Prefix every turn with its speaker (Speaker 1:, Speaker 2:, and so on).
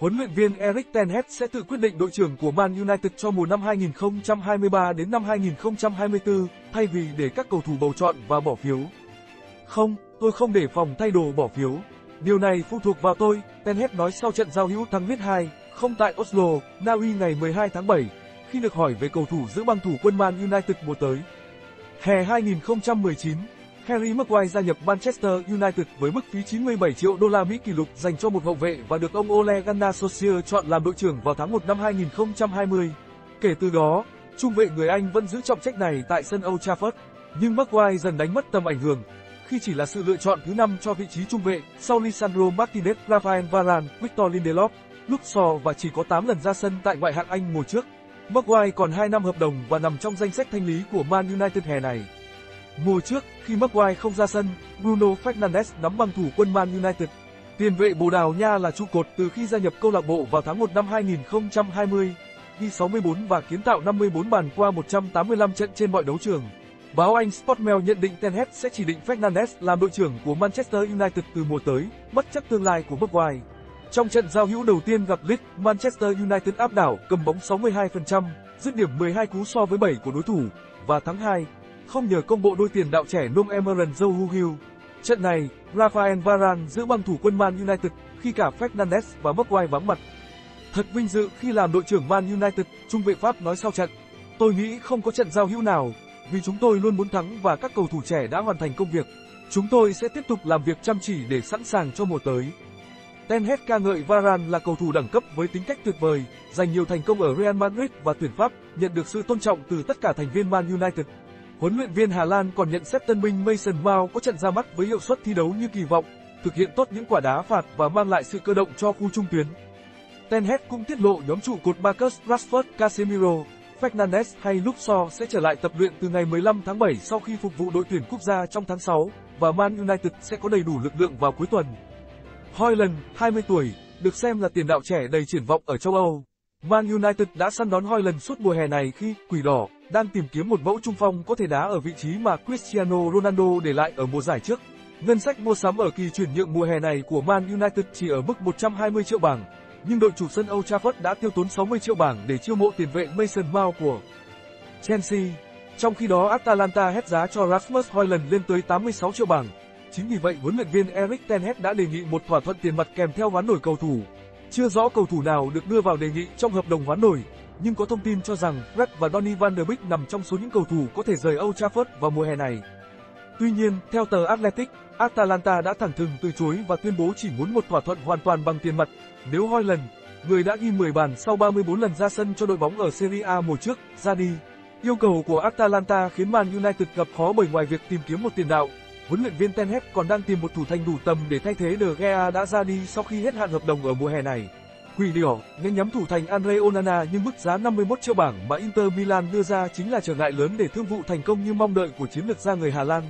Speaker 1: Huấn luyện viên Erik ten Hag sẽ tự quyết định đội trưởng của Man United cho mùa năm 2023 đến năm 2024, thay vì để các cầu thủ bầu chọn và bỏ phiếu. Không, tôi không để phòng thay đồ bỏ phiếu. Điều này phụ thuộc vào tôi, Ten Hag nói sau trận giao hữu thắng huyết 2, không tại Oslo, Na Uy ngày 12 tháng 7, khi được hỏi về cầu thủ giữ băng thủ quân Man United mùa tới. Hè 2019, Harry Maguire gia nhập Manchester United với mức phí 97 triệu đô la Mỹ kỷ lục dành cho một hậu vệ và được ông Ole Gunnar Solskjaer chọn làm đội trưởng vào tháng 1 năm 2020. Kể từ đó, trung vệ người Anh vẫn giữ trọng trách này tại sân Old Trafford, nhưng Maguire dần đánh mất tầm ảnh hưởng khi chỉ là sự lựa chọn thứ năm cho vị trí trung vệ sau Lisandro Martinez, Rafael Varane, Victor Lindelof, Luke Shaw và chỉ có 8 lần ra sân tại ngoại hạng Anh mùa trước. Maguire còn 2 năm hợp đồng và nằm trong danh sách thanh lý của Man United hè này. Mùa trước, khi Maguire không ra sân, Bruno Fernandes nắm băng thủ quân Man United. Tiền vệ Bồ Đào Nha là trụ cột từ khi gia nhập câu lạc bộ vào tháng 1 năm 2020, ghi 64 và kiến tạo 54 bàn qua 185 trận trên mọi đấu trường. Báo Anh Sportmail nhận định Ten Hag sẽ chỉ định Fernandes làm đội trưởng của Manchester United từ mùa tới, bất chấp tương lai của Maguire. Trong trận giao hữu đầu tiên gặp Leeds, Manchester United áp đảo, cầm bóng 62%, dứt điểm 12 cú so với 7 của đối thủ và thắng 2 không nhờ công bộ đôi tiền đạo trẻ Nôm Emerald Joe Hill. Trận này, Rafael Varane giữ băng thủ quân Man United khi cả Fernandes và Maguire vắng mặt. Thật vinh dự khi làm đội trưởng Man United, trung vệ Pháp nói sau trận. Tôi nghĩ không có trận giao hữu nào, vì chúng tôi luôn muốn thắng và các cầu thủ trẻ đã hoàn thành công việc. Chúng tôi sẽ tiếp tục làm việc chăm chỉ để sẵn sàng cho mùa tới. Ten Hag ca ngợi Varane là cầu thủ đẳng cấp với tính cách tuyệt vời, giành nhiều thành công ở Real Madrid và tuyển Pháp, nhận được sự tôn trọng từ tất cả thành viên Man United. Huấn luyện viên Hà Lan còn nhận xét tân binh Mason Mount có trận ra mắt với hiệu suất thi đấu như kỳ vọng, thực hiện tốt những quả đá phạt và mang lại sự cơ động cho khu trung tuyến. Ten Hag cũng tiết lộ nhóm trụ cột Marcus Rashford, Casemiro, Fernandes hay Luke Shaw sẽ trở lại tập luyện từ ngày 15 tháng 7 sau khi phục vụ đội tuyển quốc gia trong tháng 6 và Man United sẽ có đầy đủ lực lượng vào cuối tuần. Hoyland, 20 tuổi, được xem là tiền đạo trẻ đầy triển vọng ở châu Âu. Man United đã săn đón Hoyland suốt mùa hè này khi Quỷ Đỏ đang tìm kiếm một mẫu trung phong có thể đá ở vị trí mà Cristiano Ronaldo để lại ở mùa giải trước. Ngân sách mua sắm ở kỳ chuyển nhượng mùa hè này của Man United chỉ ở mức 120 triệu bảng, nhưng đội chủ sân Old Trafford đã tiêu tốn 60 triệu bảng để chiêu mộ tiền vệ Mason Mount của Chelsea. Trong khi đó Atalanta hét giá cho Rasmus Højlund lên tới 86 triệu bảng. Chính vì vậy huấn luyện viên Erik ten Hag đã đề nghị một thỏa thuận tiền mặt kèm theo hoán đổi cầu thủ. Chưa rõ cầu thủ nào được đưa vào đề nghị trong hợp đồng hoán đổi, nhưng có thông tin cho rằng Fred và Donny van der Beek nằm trong số những cầu thủ có thể rời Old Trafford vào mùa hè này. Tuy nhiên, theo tờ Athletic, Atalanta đã thẳng thừng từ chối và tuyên bố chỉ muốn một thỏa thuận hoàn toàn bằng tiền mặt. Nếu Hoyland, người đã ghi 10 bàn sau 34 lần ra sân cho đội bóng ở Serie A mùa trước, ra đi. Yêu cầu của Atalanta khiến Man United gặp khó bởi ngoài việc tìm kiếm một tiền đạo, huấn luyện viên Ten Hag còn đang tìm một thủ thành đủ tầm để thay thế De Gea đã ra đi sau khi hết hạn hợp đồng ở mùa hè này. Quỷ đỏ, nên nhắm thủ thành Andre Onana nhưng mức giá 51 triệu bảng mà Inter Milan đưa ra chính là trở ngại lớn để thương vụ thành công như mong đợi của chiến lược gia người Hà Lan.